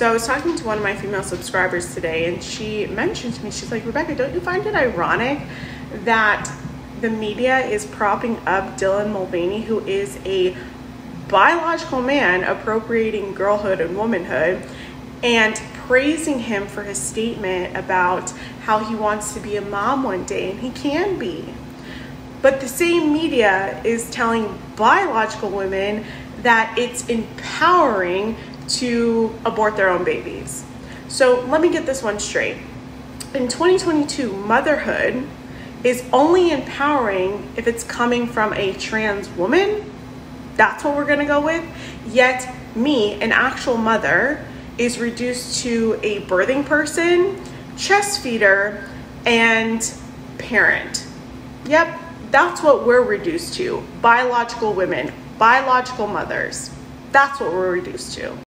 So I was talking to one of my female subscribers today, and she mentioned to me, she's like, Rebecca, don't you find it ironic that the media is propping up Dylan Mulvaney, who is a biological man appropriating girlhood and womanhood, and praising him for his statement about how he wants to be a mom one day, and he can be. But the same media is telling biological women that it's empowering to abort their own babies. So let me get this one straight. In 2022, motherhood is only empowering if it's coming from a trans woman. That's what we're gonna go with. Yet, me, an actual mother, is reduced to a birthing person, chest feeder, and parent. Yep, that's what we're reduced to biological women, biological mothers. That's what we're reduced to.